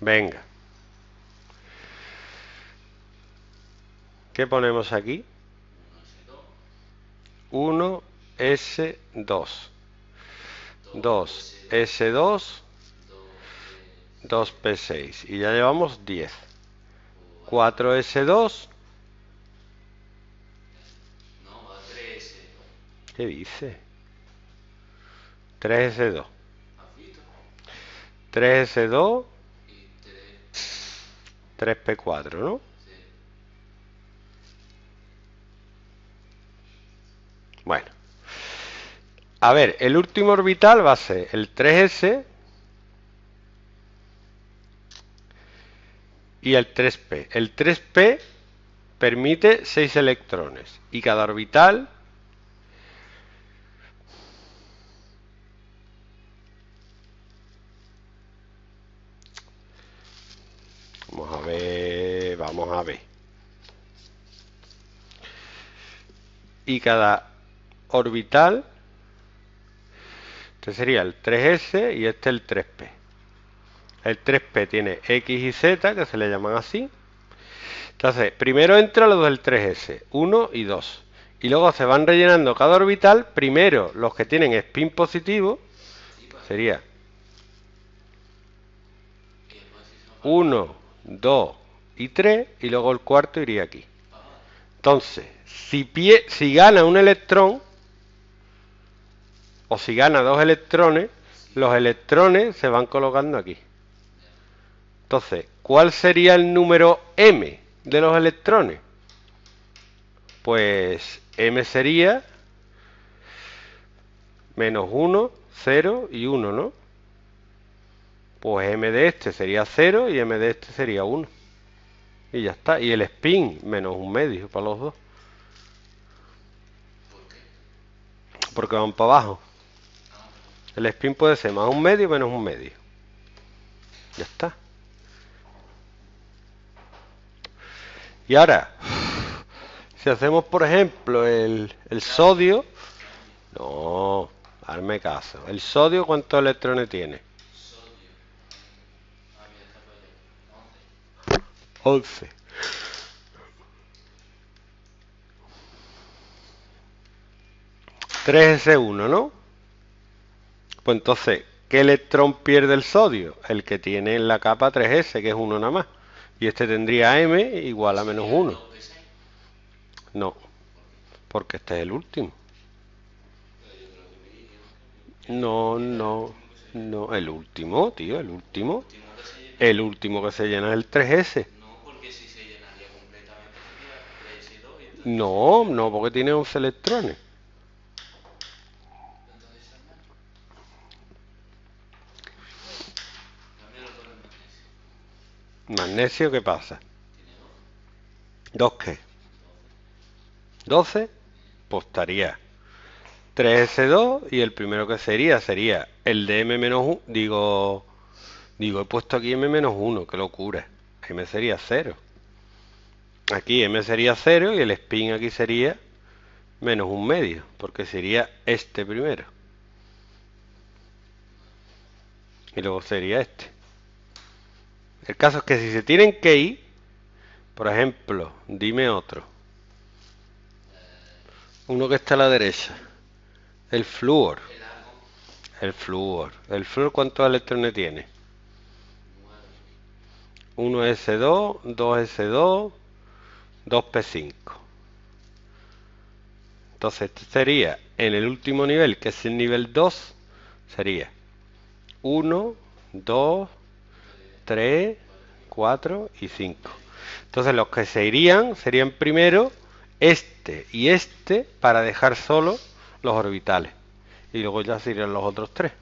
Venga. ¿Qué ponemos aquí? 1S2. 2S2. 2P6. Y ya llevamos 10. 4S2. ¿Qué dice? 3S2. 3S2. 3P4, ¿no? Bueno. A ver, el último orbital va a ser el 3S y el 3P. El 3P permite 6 electrones y cada orbital Vamos a ver. Y cada orbital, este sería el 3S y este el 3P. El 3P tiene X y Z, que se le llaman así. Entonces, primero entra los del 3S, 1 y 2. Y luego se van rellenando cada orbital. Primero los que tienen spin positivo, sería 1, 2 y 3, y luego el cuarto iría aquí. Entonces, si, si gana un electrón, o si gana dos electrones, los electrones se van colocando aquí. Entonces, ¿cuál sería el número m de los electrones? Pues m sería menos 1, 0 y 1, ¿no? Pues m de este sería 0 y m de este sería 1. Y ya está. Y el spin menos un medio para los dos. Porque van para abajo. El spin puede ser más un medio menos un medio. Ya está. Y ahora, si hacemos por ejemplo el, el sodio, no, darme caso. ¿El sodio cuántos electrones tiene? 11. ¿3S1, no? Pues entonces, ¿qué electrón pierde el sodio? El que tiene en la capa 3S, que es uno nada más. Y este tendría M igual a menos 1. No, porque este es el último. No, no, no, el último, tío, el último. El último que se llena es el 3S. No, no, porque tiene 11 electrones. Magnesio, ¿qué pasa? ¿Dos qué? ¿12? Pues estaría 3S2 y el primero que sería sería el de M-1, digo, digo, he puesto aquí M-1, qué locura. M sería 0. Aquí M sería 0 y el spin aquí sería menos un medio, porque sería este primero. Y luego sería este. El caso es que si se tienen que ir, por ejemplo, dime otro. Uno que está a la derecha. El flúor. El flúor. ¿El flúor cuántos electrones tiene? 1S2, 2S2, 2P5. Entonces este sería en el último nivel, que es el nivel 2, sería 1, 2, 3, 4 y 5. Entonces los que se irían serían primero este y este para dejar solo los orbitales. Y luego ya serían los otros tres.